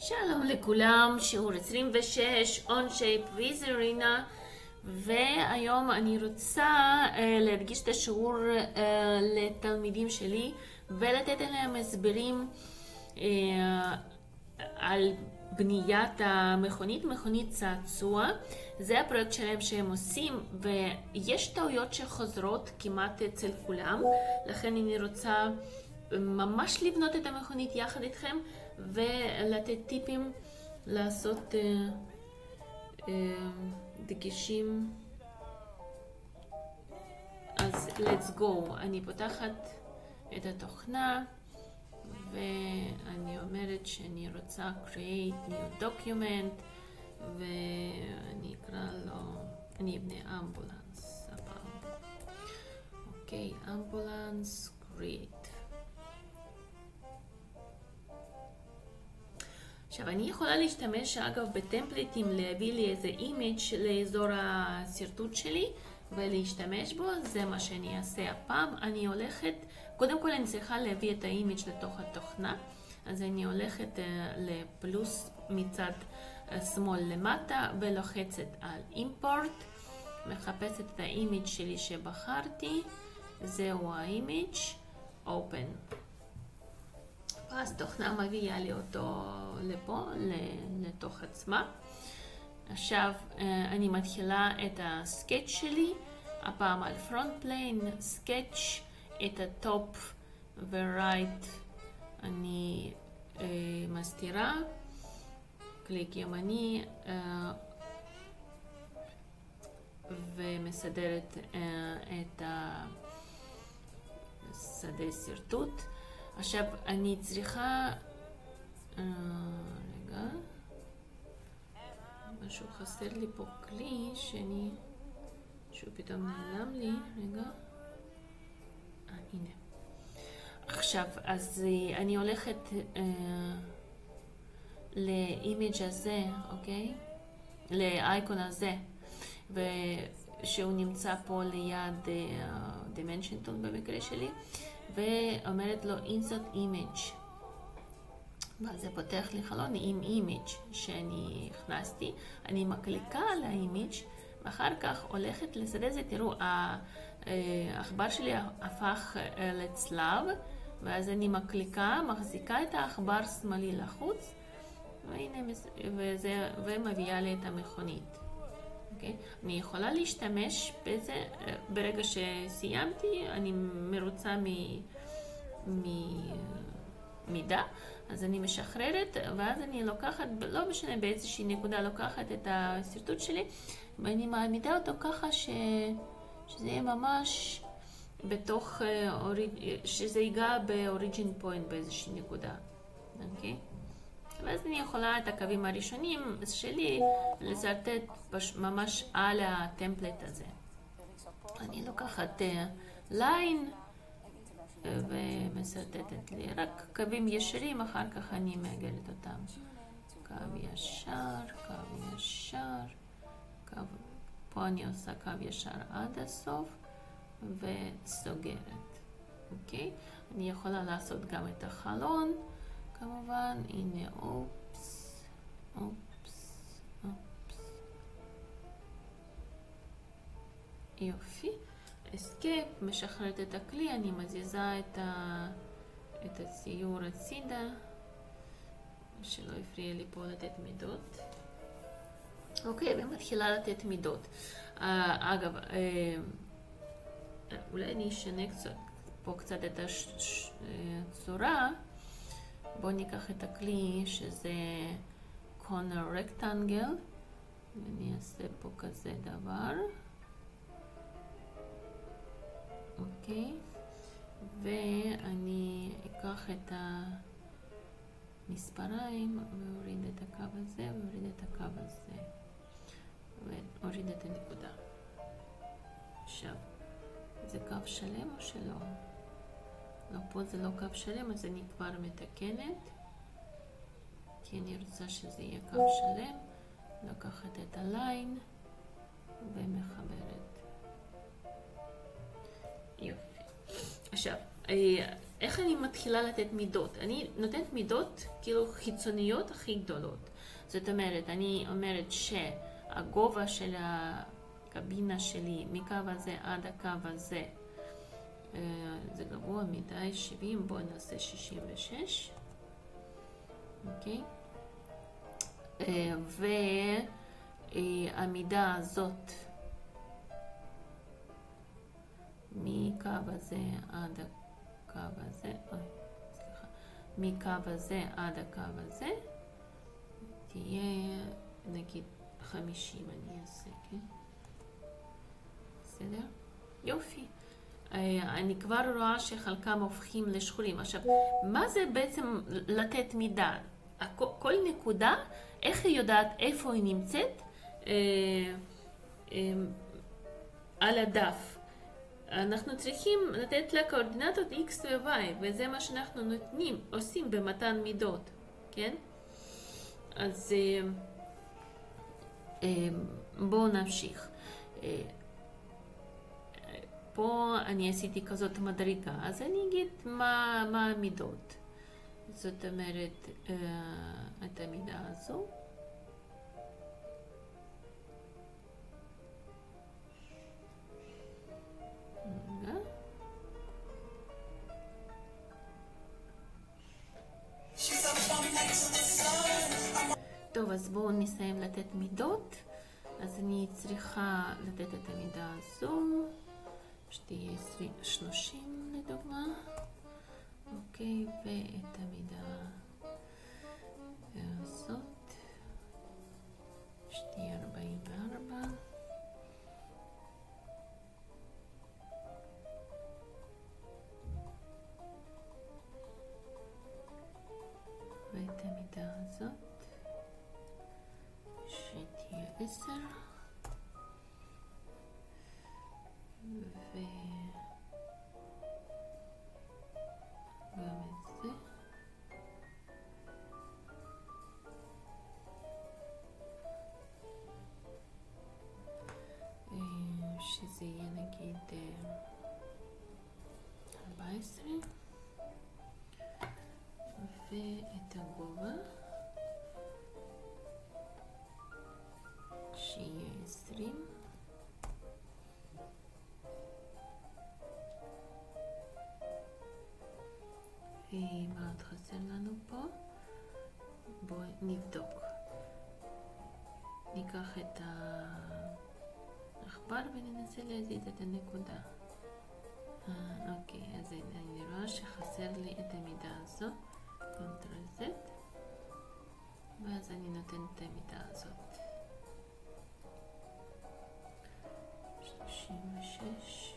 שלום לכולם, שיעור 26, OnShape ויזרינה והיום אני רוצה uh, להדגיש את השיעור uh, לתלמידים שלי ולתת להם הסברים uh, על בניית המכונית, מכונית צעצוע. זה הפרויקט שלהם שהם עושים ויש טעויות שחוזרות כמעט אצל כולם, לכן אני רוצה ממש לבנות את המכונית יחד איתכם ולתת טיפים לעשות uh, uh, דגשים. אז let's go. אני פותחת את התוכנה ואני אומרת שאני רוצה create new document ואני אקרא לו, אני אבנה אמבולנס. אוקיי, אמבולנס, create. עכשיו, אני יכולה להשתמש, אגב, בטמפליטים להביא לי איזה image לאזור השרטוט שלי ולהשתמש בו, זה מה שאני אעשה הפעם. אני הולכת, קודם כל אני צריכה להביא את ה image לתוך התוכנה, אז אני הולכת אה, לפלוס מצד שמאל למטה ולוחצת על import, מחפשת את ה image שלי שבחרתי, זהו ה image, open. ואז תוכנה מביאה לי אותו לפה, לתוך עצמה. עכשיו אני מתחילה את ה sketch שלי, הפעם על front plane, sketch, את ה top ו right אני אה, מסתירה, קליק ימני אה, ומסדרת אה, את השדה שרטוט. עכשיו, אני צריכה... אה, רגע. משהו חסר לי פה כלי שאני... שהוא פתאום נעלם לי. רגע. אה, הנה. עכשיו, אז אה, אני הולכת אה, ל image הזה, אוקיי? לאייקון הזה, ושהוא נמצא פה ליד dimension אה, טון במקרה שלי. ואומרת לו insert image. ואז זה פותח לי חלון עם image שאני הכנסתי, אני מקליקה על ה image ואחר כך הולכת לשדה הזה, תראו, העכבר שלי הפך אה, לצלב, ואז אני מקליקה, מחזיקה את העכבר שמאלי לחוץ, והנה, וזה, ומביאה לי את המכונית. אוקיי? אני יכולה להשתמש בזה אה, ברגע שסיימתי, אני מרוצה ממידע, אז אני משחררת, ואז אני לוקחת, לא משנה באיזושהי נקודה, לוקחת את השרטוט שלי, ואני מעמידה אותו ככה ש... שזה יהיה ממש בתוך, אה, שזה ייגע ב origin point באיזושהי נקודה, אוקיי? Okay? ואז אני יכולה את הקווים הראשונים שלי לשרטט ממש על ה template הזה. אני לוקחת line ומסרטטת לי רק קווים ישרים, אחר כך אני מעגלת אותם. קו ישר, קו ישר, קו... פה אני עושה קו ישר עד הסוף וסוגרת, אוקיי? אני יכולה לעשות גם את החלון. כמובן, הנה אופס, אופס, אופס. יופי. escape, משחררת את הכלי, אני מזיזה את, ה... את הציור הצידה, שלא הפריע לי פה לתת מידות. אוקיי, ומתחילה לתת מידות. Uh, אגב, uh, אולי אני אשנה קצת, פה קצת את הצורה. בואו ניקח את הכלי שזה corner rectangle ואני אעשה פה כזה דבר אוקיי ואני אקח את המספריים ואוריד את הקו הזה ואוריד את הקו הזה ואוריד את הנקודה עכשיו זה קו שלם או שלא? לא, פה זה לא קו שלם, אז אני כבר מתקנת, כי אני רוצה שזה יהיה קו שלם. לקחת את הליין ומחברת. יופי. עכשיו, איך אני מתחילה לתת מידות? אני נותנת מידות כאילו חיצוניות הכי גדולות. זאת אומרת, אני אומרת שהגובה של הקבינה שלי מקו הזה עד הקו הזה אה, זה גבוה מדי, 70, בואו נעשה 66, אוקיי? אה, והמידה הזאת מקו הזה עד הקו הזה, אוי, סליחה, מקו הזה עד הקו הזה, תהיה נגיד 50 אני אעשה, כן? בסדר? יופי. אני כבר רואה שחלקם הופכים לשחורים. עכשיו, מה זה בעצם לתת מידע? כל נקודה, איך היא יודעת איפה היא נמצאת אה, אה, על הדף? אנחנו צריכים לתת לה קואורדינטות x ו-y, וזה מה שאנחנו נותנים, עושים במתן מידות, כן? אז אה, בואו נמשיך. פה אני עשיתי כזאת מדרגה, אז אני אגיד מה, מה המידות. זאת אומרת, את המידה הזו. טוב, אז בואו נסיים לתת מידות. אז אני צריכה לתת את המידה הזו. שתהיה 30 לדוגמה, אוקיי, ואת המידה הזאת, שתהיה 44. ואת המידה הזאת, שתהיה 10. שזה יהיה נגיד 14 ואת הגובה. שיהיה 20 ומה עוד חסר לנו פה? בואו נבדוק. ניקח את העכבר וננסה להזיז את הנקודה. אה, אוקיי, אז אני רואה שחסר לי את המידה הזו, control Z, ואז אני נותנת את המידה הזאת. 36,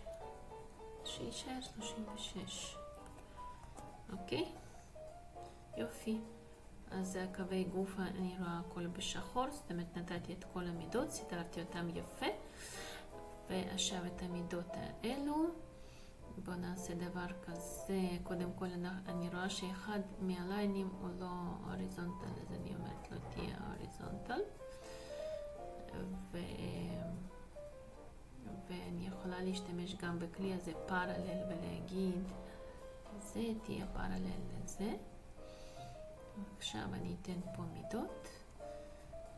שיישאר 36. אוקיי? יופי. אז הקווי גוף, אני רואה הכל בשחור, זאת אומרת נתתי את כל המידות, סידרתי אותם יפה. ועכשיו את המידות האלו, בואו נעשה דבר כזה, קודם כל אני רואה שאחד מהליינים הוא לא הוריזונטל, אז אני אומרת לא תהיה הוריזונטל. ו... ואני יכולה להשתמש גם בכלי הזה פרלל ולהגיד זה תהיה פרלל לזה. עכשיו אני אתן פה מידות.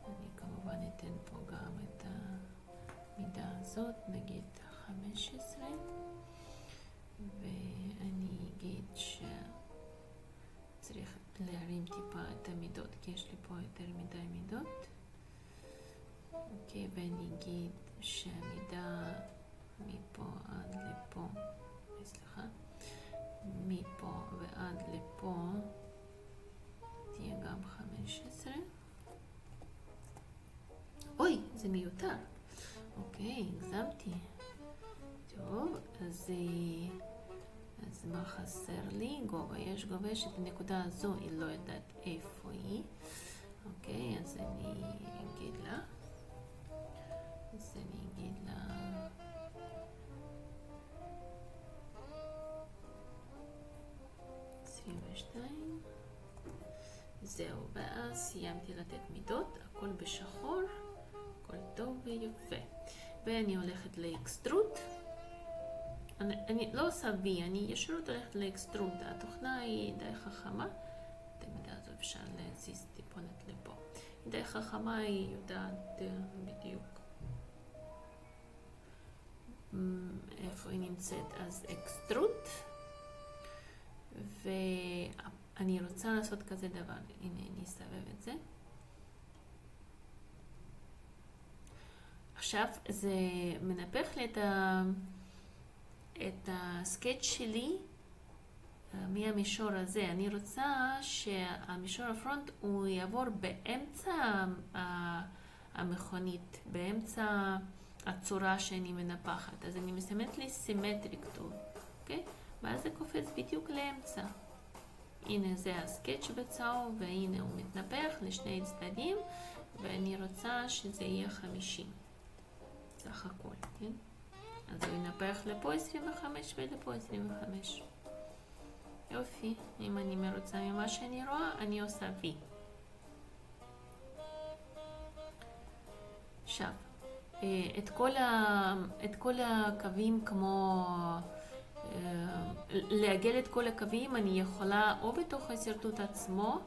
אני כמובן אתן פה גם את המידה הזאת, נגיד 15, ואני אגיד שצריך להרים טיפה את המידות, כי יש לי פה יותר מדי מידות. אוקיי, ואני אגיד שהמידה מפה עד לפה, סליחה, מפה ועד לפה תהיה גם 15. אוי, זה מיותר. אוקיי, הגזמתי. טוב, אז, אז מה חסר לי? גובה. יש גובה יש את הנקודה הזו, היא לא יודעת איפה היא. אוקיי, אז אני אגיד לה. זהו, ואז סיימתי לתת מידות, הכל בשחור, הכל טוב ויפה. ואני הולכת ל extrude, אני, אני לא עושה וי, אני ישירות הולכת ל extrude. התוכנה היא די חכמה. את המידה הזו אפשר להזיז טיפונת לפה. היא די חכמה, היא יודעת אה, בדיוק איפה היא נמצאת. אז extrude, ואני רוצה לעשות כזה דבר. הנה, אני אסבב את זה. עכשיו זה מנפח לי את, ה... את הסקייץ' שלי אה, מהמישור הזה. אני רוצה שהמישור הפרונט הוא יעבור באמצע המכונית, באמצע הצורה שאני מנפחת. אז אני מסמנת לי סימטרי כתוב, אוקיי? ואז זה קופץ בדיוק לאמצע. הנה זה הסקייץ' בצהוב, והנה הוא מתנפח לשני צדדים, ואני רוצה שזה יהיה 50. סך הכל, כן? אז הוא ינפח לפה 25 ולפה 25. יופי, אם אני מרוצה ממה שאני רואה, אני עושה V. עכשיו, אה, את כל, ה, את כל הקווים כמו... לעגל את כל הקווים אני יכולה או בתוך השרטוט עצמו,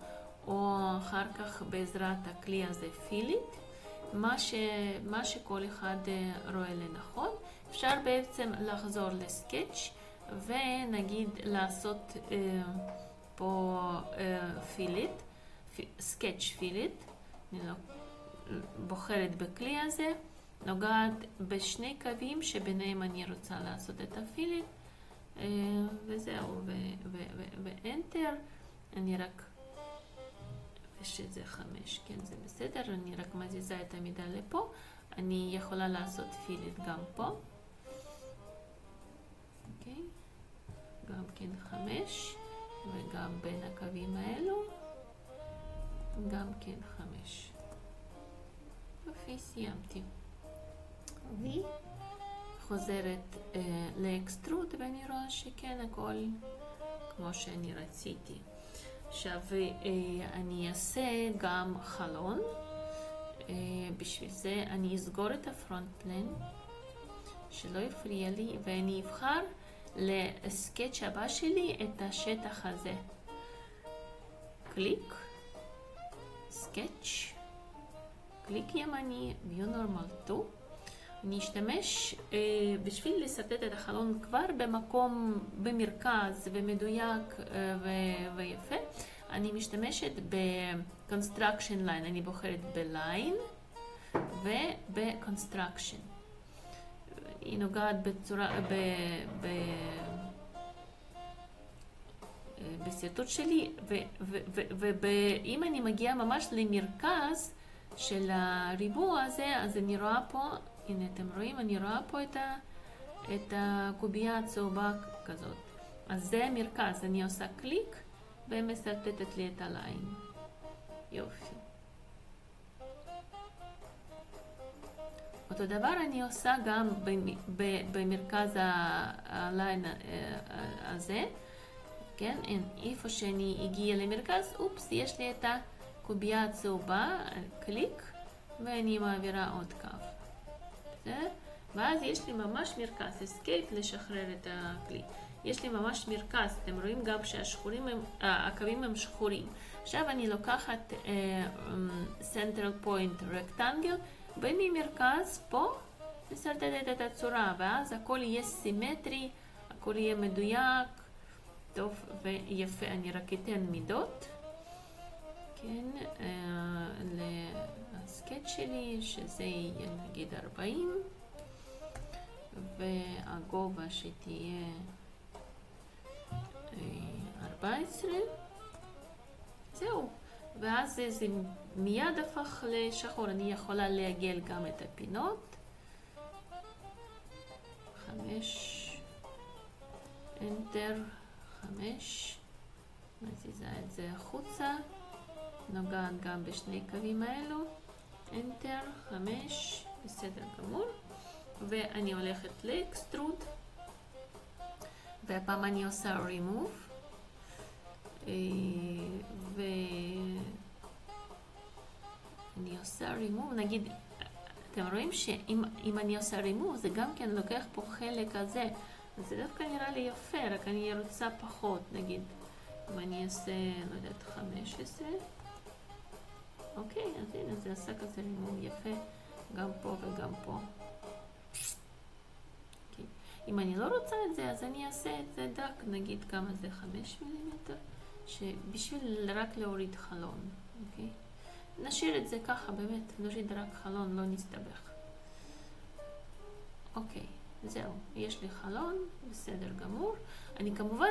או אחר כך בעזרת הכלי הזה פילית. מה, ש, מה שכל אחד אה, רואה לנכון. אפשר בעצם לחזור לסקץ' ונגיד לעשות אה, פה אה, פילית, סקץ' פילית, אני לא בוחרת בכלי הזה, נוגעת בשני קווים שביניהם אני רוצה לעשות את הפילית, וזהו, ואנטר, אני רק שזה חמש, כן, זה בסדר, אני רק מזיזה את המידה לפה. אני יכולה לעשות פילית גם פה. אוקיי? גם כן חמש, וגם בין הקווים האלו, גם כן חמש. יופי, סיימתי. וחוזרת אה, ל extrude, ואני רואה שכן, הכל כמו שאני רציתי. עכשיו אה, אני אעשה גם חלון, אה, בשביל זה אני אסגור את ה front plane, שלא יפריע לי, ואני אבחר ל sketch הבא שלי את השטח הזה. קליק, sketch, קליק ימני, view normal 2. אני אשתמש אה, בשביל לשרטט את החלון כבר במקום, במרכז ומדויק אה, ו- ויפה. אני משתמשת ב-construction line, אני בוחרת ב-line וב-construction. היא נוגעת בצורה, ב... ב בסרטוט שלי, ואם אני מגיעה ממש למרכז של הריבוע הזה, אז אני רואה פה הנה אתם רואים, אני רואה פה את, ה, את הקובייה הצהובה כזאת. אז זה המרכז, אני עושה קליק ומסרטטת לי את הליין. יופי. אותו דבר אני עושה גם במרכז ה line אה, הזה, כן, איפה שאני אגיע למרכז, אופס, יש לי את הקובייה הצהובה, קליק, ואני מעבירה עוד קו. בסדר? ואז יש לי ממש מרכז, escape לשחרר את הכלי. יש לי ממש מרכז, אתם רואים גם שהשחורים הם, הקווים הם שחורים. עכשיו אני לוקחת uh, central point rectangle וממרכז פה מסרטטת את הצורה ואז הכל יהיה סימטרי, הכל יהיה מדויק, טוב ויפה. אני רק אתן מידות, כן, uh, הסקט שלי, שזה יהיה נגיד 40, והגובה שתהיה 14, אה, זהו. ואז זה מיד הפך לשחור, אני יכולה לעגל גם את הפינות. חמש, enter, חמש, מזיזה את זה החוצה, נוגעת גם בשני קווים האלו. Enter, 5, בסדר גמור. ואני הולכת ל extrude, והפעם אני עושה remove, אה, ואני עושה remove, נגיד, אתם רואים שאם אני עושה remove זה גם כן לוקח פה חלק הזה, זה דווקא נראה לי יפה, רק אני רוצה פחות, נגיד, אם אני אעשה, לא יודעת, 15. אוקיי, אז הנה, זה עשה כזה רימון יפה, גם פה וגם פה. אוקיי. אם אני לא רוצה את זה, אז אני אעשה את זה דק, נגיד כמה זה 5 מילימטר, שבשביל רק להוריד חלון, אוקיי? נשאיר את זה ככה, באמת, נוריד רק חלון, לא נסתבך. אוקיי. זהו, יש לי חלון, בסדר גמור. אני כמובן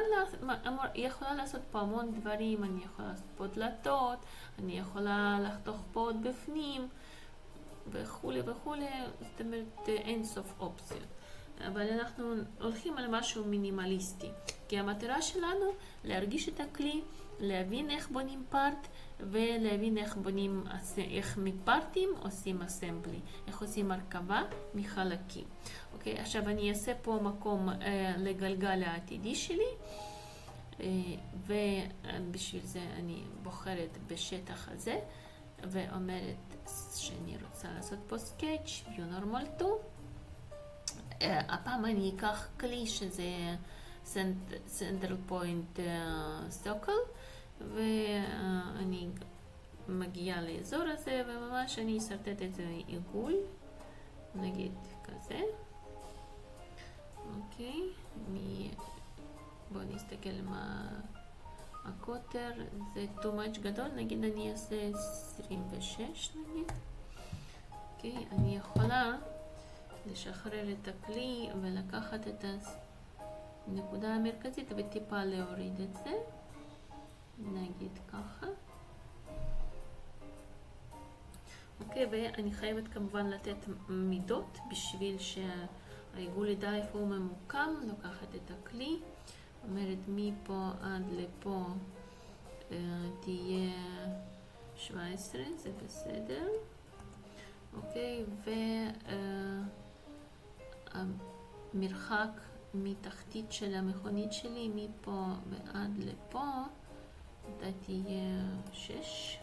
יכולה לעשות פה המון דברים, אני יכולה לעשות פה דלתות, אני יכולה לחתוך פה עוד בפנים וכולי וכולי, זאת אומרת אין סוף אופציות. אבל אנחנו הולכים על משהו מינימליסטי, כי המטרה שלנו להרגיש את הכלי, להבין איך בונים פארט ולהבין איך בונים, איך מפארטים עושים אסמבלי, איך עושים הרכבה מחלקים. אוקיי, עכשיו אני אעשה פה מקום אה, לגלגל העתידי שלי, אה, ובשביל זה אני בוחרת בשטח הזה, ואומרת שאני רוצה לעשות פה סקייץ', view normal 2. אה, הפעם אני אקח כלי שזה center point circle, ואני מגיעה לאזור הזה, וממש אני אסרטט את זה עיגול, נגיד כזה. אוקיי, אני... בואו נסתכל מה הקוטר, זה too much גדול, נגיד אני אעשה 26 נגיד. אוקיי, אני יכולה לשחרר את הכלי ולקחת את הנקודה המרכזית וטיפה להוריד את זה, נגיד ככה. אוקיי, ואני חייבת כמובן לתת מידות בשביל שה... העיגול ידע איפה הוא ממוקם, לוקחת את הכלי, אומרת מפה עד לפה אה, תהיה 17, זה בסדר, אוקיי, והמרחק אה, מתחתית של המכונית שלי, מפה ועד לפה, אתה תהיה 6.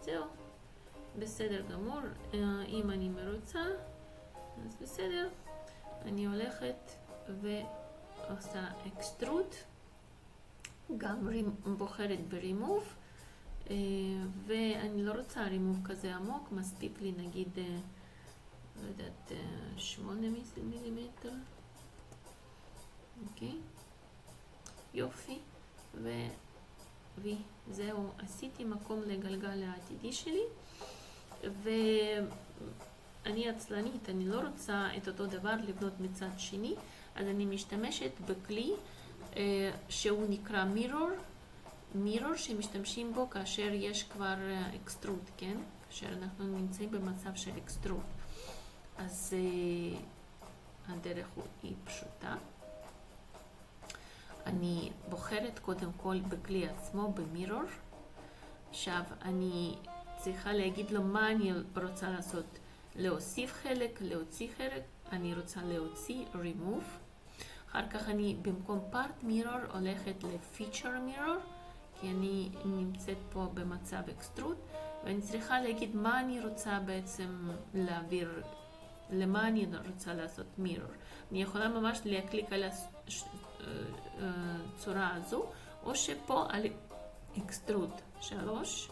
זהו, בסדר גמור, אה, אם אני מרוצה. אז בסדר, אני הולכת ועושה extrude, גם בוחרת ברימוב, אה, ואני לא רוצה רימוב כזה עמוק, מספיק לי נגיד, אה, לא יודעת, אה, שמונה מילימטר, אוקיי? יופי, ו... וזהו, עשיתי מקום לגלגל העתידי שלי, ו... אני עצלנית, אני לא רוצה את אותו דבר לבנות מצד שני, אז אני משתמשת בכלי אה, שהוא נקרא mirror, mirror שמשתמשים בו כאשר יש כבר extrude, כן? כאשר אנחנו נמצאים במצב של extrude. אז אה, הדרך היא פשוטה. אני בוחרת קודם כל בכלי עצמו, ב mirror. עכשיו אני צריכה להגיד לו מה אני רוצה לעשות. להוסיף חלק, להוציא חלק, אני רוצה להוציא remove, אחר כך אני במקום part mirror הולכת ל-feature mirror, כי אני נמצאת פה במצב extrude, ואני צריכה להגיד מה אני רוצה בעצם להעביר, למה אני רוצה לעשות mirror. אני יכולה ממש להקליק על הצורה הזו, או שפה על extrude 3,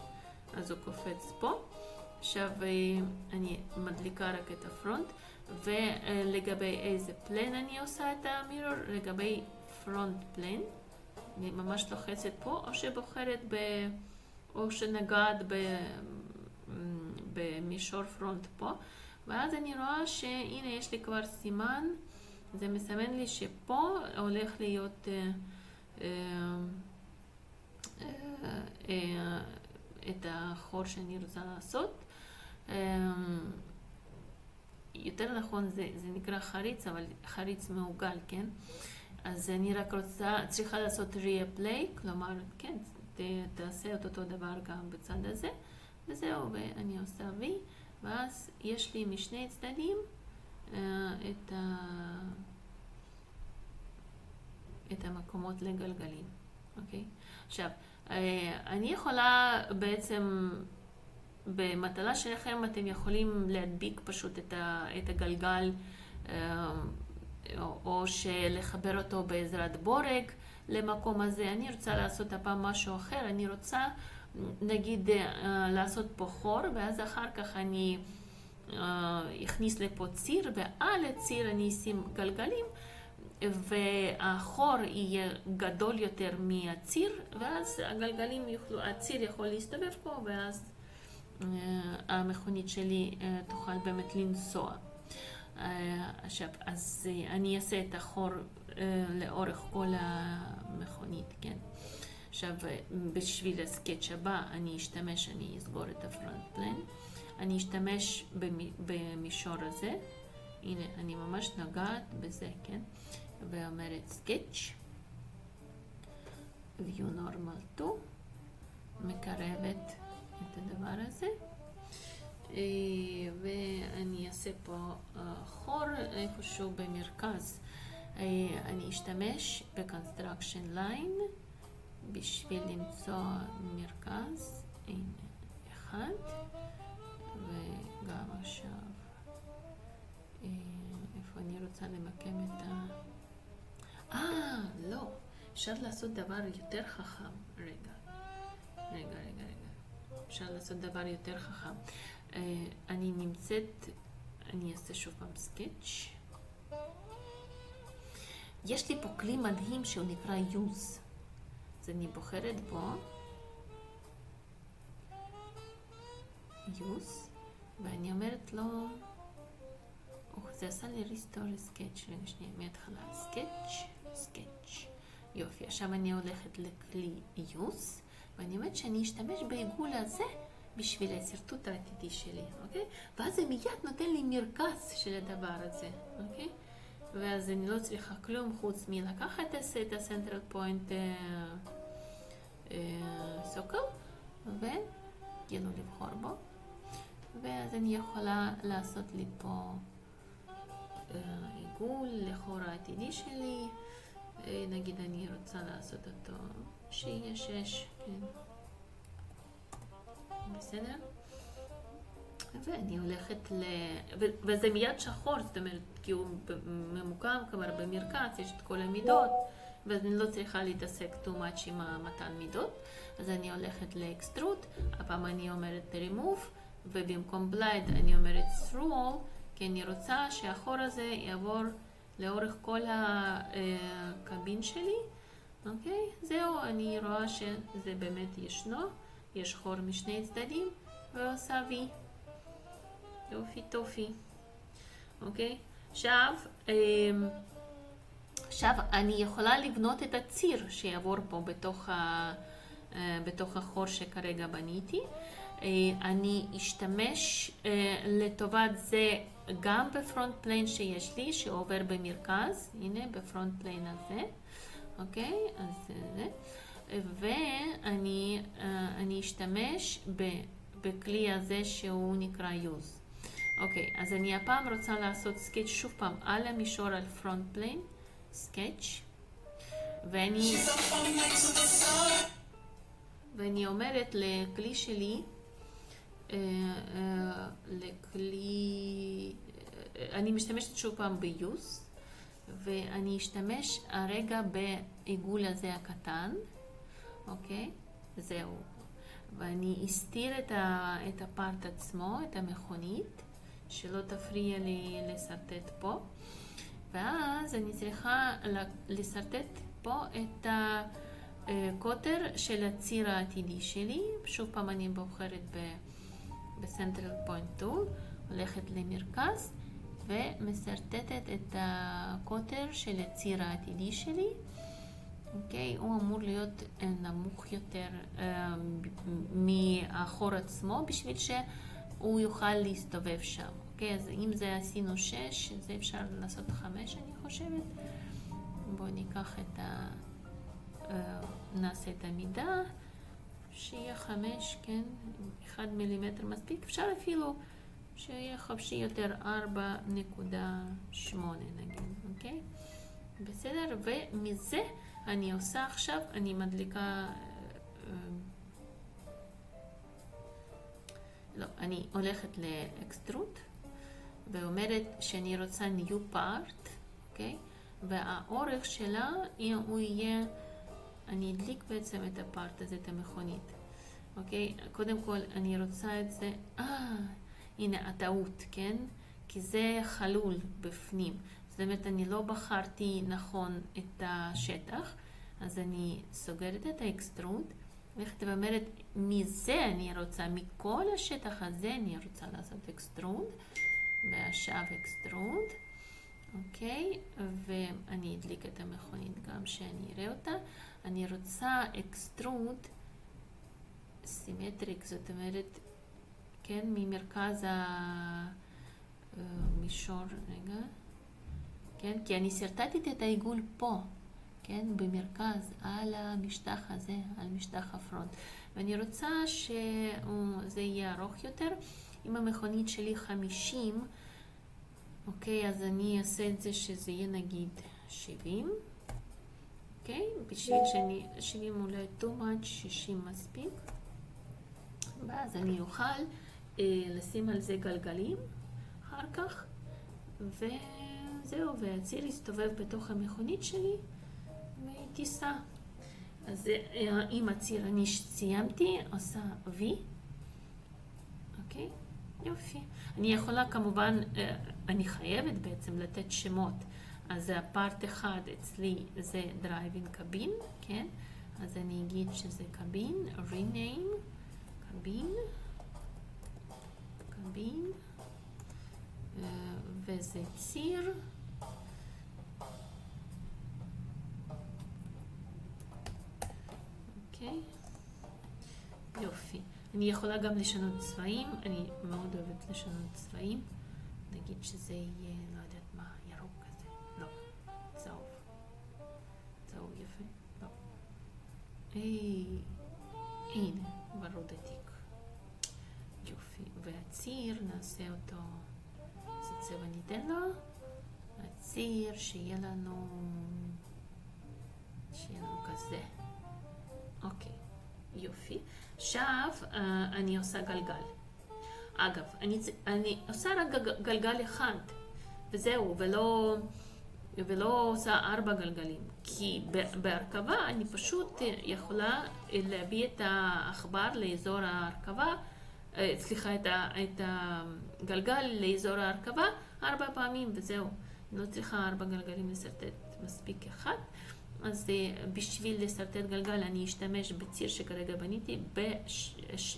אז הוא קופץ פה. עכשיו אני מדליקה רק את ה front, ולגבי איזה plane אני עושה את ה mirror, לגבי front plane, אני ממש לוחצת פה, או שבוחרת ב... או שנגעת ב... במישור front פה, ואז אני רואה שהנה יש לי כבר סימן, זה מסמן לי שפה הולך להיות אה, אה, אה, את החור שאני רוצה לעשות. אמ, יותר נכון זה, זה נקרא חריץ, אבל חריץ מעוגל, כן? אז אני רק רוצה, צריכה לעשות re-play, כלומר, כן, ת, תעשה את אותו דבר גם בצד הזה, וזהו, ואני עושה V, ואז יש לי משני צדדים uh, את, ה, את המקומות לגלגלים, אוקיי? עכשיו, uh, אני יכולה בעצם במטלה שלכם אתם יכולים להדביק פשוט את, ה, את הגלגל אה, או, שלחבר אותו בעזרת בורג למקום הזה. אני רוצה לעשות הפעם משהו אחר, אני רוצה נגיד לעשות פה חור, ואז אחר כך אני אכניס לפה ציר, ועל הציר אני אשים גלגלים. והחור יהיה גדול יותר מהציר, ואז הגלגלים יוכלו, הציר יכול להסתובב פה, ואז המכונית שלי uh, תוכל באמת לנסוע. Uh, עכשיו, אז אני אעשה את החור לאורך כל המכונית, כן? עכשיו, בשביל הסקץ' הבא אני אשתמש, אני אסגור את הפרונט פלן, אני אשתמש במישור הזה, הנה, אני ממש נוגעת בזה, כן? ואומרת sketch, view normal 2, מקרבת את הדבר הזה. ואני אעשה פה חור איפשהו במרכז. אני אשתמש ב-construction line בשביל למצוא מרכז. הנה, אחד, וגם עכשיו, איפה אני רוצה למקם את ה... אה, לא. אפשר לעשות דבר יותר חכם. רגע, רגע, רגע. אפשר לעשות דבר יותר חכם. Uh, אני נמצאת, אני אעשה שוב פעם סקץ'. יש לי פה כלי מדהים שהוא נקרא use. אז אני בוחרת בו. use, ואני אומרת לו, אוח, זה עשה לי ריסטור לסקץ', רגע שנייה, מההתחלה, סקץ'. סקץ'. יופי, עכשיו אני הולכת לכלי use, ואני אומרת שאני אשתמש בעיגול הזה בשביל השרטוט העתידי שלי, אוקיי? ואז זה מיד נותן לי מרכז של הדבר הזה, אוקיי? ואז אני לא צריכה כלום חוץ מלקחת את הסנטרל פוינט סוקל, וכאילו לבחור בו, ואז אני יכולה לעשות לי פה עיגול לחור העתידי שלי. נגיד אני רוצה לעשות אותו שיהיה שש, כן. בסדר? ואני הולכת ל... ו... וזה מיד שחור, זאת אומרת, כי הוא ממוקם, כלומר במרכז, יש את כל המידות, ואז אני לא צריכה להתעסק too much עם המתן מידות, אז אני הולכת לאקסטרוט, הפעם אני אומרת remove, ובמקום בלייד אני אומרת through all, כי אני רוצה שהחור הזה יעבור לאורך כל הקבין שלי, אוקיי? זהו, אני רואה שזה באמת ישנו, יש חור משני צדדים, ועושה וי. יופי טופי, אוקיי? עכשיו, עכשיו אני יכולה לבנות את הציר שיעבור פה בתוך, ה, בתוך החור שכרגע בניתי. אני אשתמש לטובת זה גם ב front plane שיש לי, שעובר במרכז, הנה ב front plane הזה, אוקיי? אז זה. ואני אשתמש בכלי הזה שהוא נקרא use. אוקיי, אז אני הפעם רוצה לעשות sketch שוב פעם על המישור על front plane, sketch, ואני... ואני אומרת לכלי שלי, לכלי, אני משתמשת שוב פעם ביוס, ואני אשתמש הרגע בעיגול הזה הקטן, אוקיי? זהו. ואני אסתיר את, ה, את הפארט עצמו, את המכונית, שלא תפריע לי לשרטט פה. ואז אני צריכה לשרטט פה את הקוטר של הציר העתידי שלי. שוב פעם אני בוחרת. ב central point tool, הולכת למרכז ומשרטטת את הקוטר של הציר העתידי שלי. אוקיי, הוא אמור להיות נמוך יותר אה, מהחור עצמו בשביל שהוא יוכל להסתובב שם. אוקיי, אז אם זה עשינו 6, זה אפשר לעשות 5 אני חושבת. בואו ניקח את ה... אה, נעשה את המידה. שיהיה חמש, כן, אחד מילימטר מספיק, אפשר אפילו שיהיה חופשי יותר ארבע נקודה שמונה נגיד, אוקיי? בסדר? ומזה אני עושה עכשיו, אני מדליקה... אה, לא, אני הולכת לאקסטרוט ואומרת שאני רוצה new part? אוקיי? והאורך שלה הוא יהיה, אני אדליק בעצם את ה part הזה, את המכונית, אוקיי? קודם כל אני רוצה את זה, אה, הנה הטעות, כן? כי זה חלול בפנים. זאת אומרת, אני לא בחרתי נכון את השטח, אז אני סוגרת את ה extrude, הולכת ואומרת, מזה אני רוצה, מכל השטח הזה אני רוצה לעשות extrude, ועכשיו extrude, אוקיי? ואני אדליק את המכונית גם שאני אראה אותה. אני רוצה extrude symmetric, זאת אומרת, כן, ממרכז המישור, רגע, כן, כי אני שרטטתי את העיגול פה. כן, במרכז, על המשטח הזה, על משטח ה front. ואני רוצה שזה יהיה ארוך יותר. אם המכונית שלי 50, אוקיי, אז אני אעשה את זה שזה יהיה נגיד 70, אוקיי? בשביל שאני, 70 אולי too much, 60 מספיק. ואז אני אוכל אה, לשים על זה גלגלים אחר כך, וזהו, והציר יסתובב בתוך המכונית שלי. טיסה. אז אה, עם הציר אני סיימתי, עושה V, אוקיי? יופי. אני יכולה כמובן, אה, אני חייבת בעצם לתת שמות. אז הפארט אחד אצלי זה דרייבין קבין, כן? אז אני אגיד שזה קבין, rename, קבין, קבין, אה, וזה ציר. אוקיי? יופי. אני יכולה גם לשנות צבעים, אני מאוד אוהבת לשנות צבעים. נגיד שזה יהיה, הציר, שיהיה לנו, שיהיה לנו כזה. אוקיי, יופי. עכשיו אה, אני עושה גלגל. אגב, אני, אני עושה רק גלגל אחד, וזהו, ולא, ולא עושה ארבע גלגלים. כי בהרכבה אני פשוט יכולה להביא את העכבר לאזור ההרכבה, אה, סליחה, את הגלגל לאזור ההרכבה ארבע פעמים, וזהו. לא צריכה ארבע גלגלים לשרטט, מספיק אחד. אז בשביל לשרטט גלגל אני אשתמש בציר שכרגע בניתי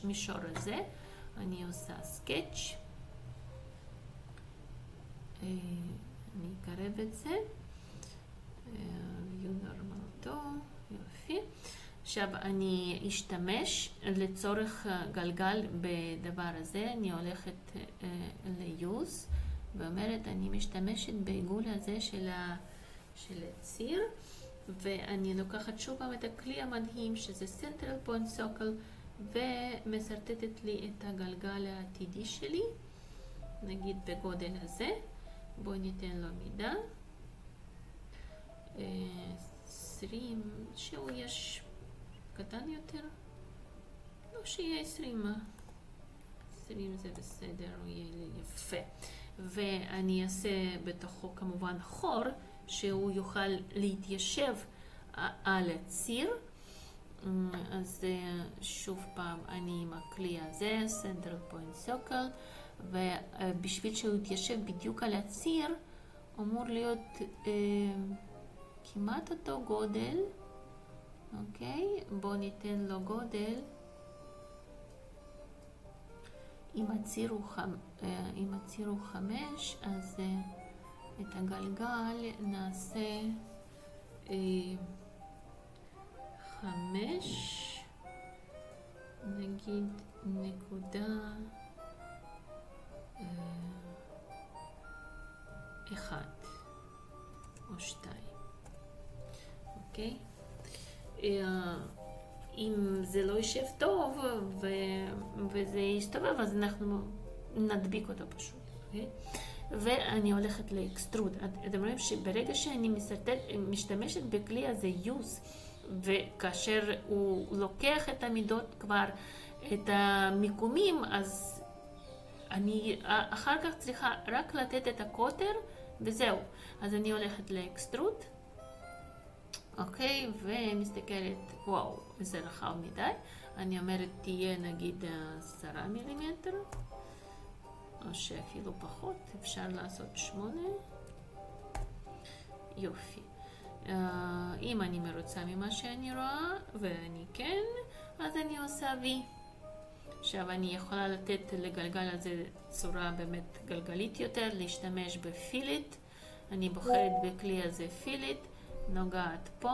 במישור הזה. אני עושה סקץ'. אני אקרב את זה. view normal יופי. עכשיו אני אשתמש לצורך גלגל בדבר הזה, אני הולכת ל-use ואומרת אני משתמשת בעיגול הזה של, הציר. ואני לוקחת שוב פעם את הכלי המדהים שזה Central Point Circle ומשרטטת לי את הגלגל העתידי שלי, נגיד בגודל הזה. בואו ניתן לו מידה. 20, שהוא יש קטן יותר, לא שיהיה 20, 20 זה בסדר, הוא יהיה יפה. ואני אעשה בתוכו כמובן חור. שהוא יוכל להתיישב על הציר. אז שוב פעם, אני עם הכלי הזה, Central Point Circle, ובשביל שהוא יתיישב בדיוק על הציר, אמור להיות אה, כמעט אותו גודל, אוקיי? בואו ניתן לו גודל. אם הציר הוא, חמ... אם הציר הוא חמש, אז... את הגלגל נעשה אה, חמש, נגיד נקודה אה, אחת או שתיים, אוקיי? אה, אם זה לא יישב טוב ו... וזה יסתובב, אז אנחנו נדביק אותו פשוט, אוקיי? ואני הולכת ל extrude. אתם רואים שברגע שאני מסרטט, משתמשת בכלי הזה use, וכאשר הוא לוקח את המידות כבר, את המיקומים, אז אני אחר כך צריכה רק לתת את הקוטר וזהו. אז אני הולכת ל extrude, אוקיי, ומסתכלת, וואו, זה רחב מדי. אני אומרת, תהיה נגיד עשרה מילימטר, או שאפילו פחות, אפשר לעשות שמונה. יופי. אם אני מרוצה ממה שאני רואה, ואני כן, אז אני עושה V. עכשיו אני יכולה לתת לגלגל הזה צורה באמת גלגלית יותר, להשתמש בפילט. אני בוחרת בכלי הזה פילט, נוגעת פה,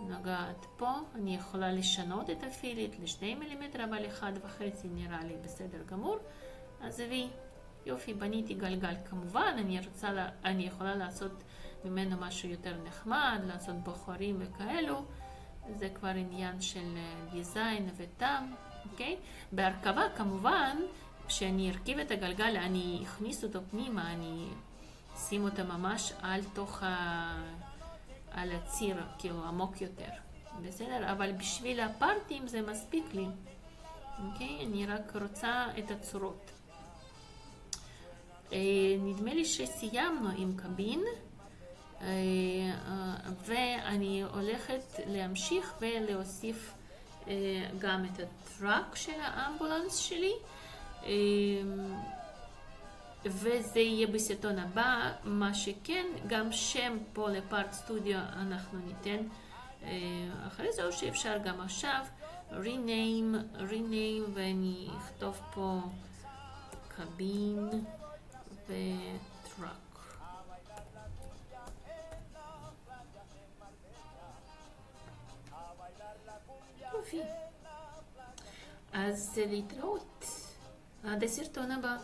נוגעת פה. אני יכולה לשנות את הפילט לשני מילימטר, אבל אחד וחצי נראה לי בסדר גמור. אז V. יופי, בניתי גלגל. כמובן, אני, רוצה, אני יכולה לעשות ממנו משהו יותר נחמד, לעשות בוחרים וכאלו. זה כבר עניין של דיזיין וטעם. אוקיי? בהרכבה כמובן, כשאני ארכיב את הגלגל, אני אכניס אותו פנימה, אני אשים אותו ממש על תוך ה... על הציר, כאילו עמוק יותר, בסדר? אבל בשביל הפארטים זה מספיק לי, אוקיי? אני רק רוצה את הצורות. אה, נדמה לי שסיימנו עם קבין. אה, אה, ואני הולכת להמשיך ולהוסיף גם את הטראק של האמבולנס שלי. וזה יהיה בסרטון הבא, מה שכן, גם שם פה לפארט סטודיו אנחנו ניתן אחרי זה, או שאפשר גם עכשיו, rename, rename, ואני אכתוב פה קבין וטראק. יופי. אז להתראות עד הסרטון הבא.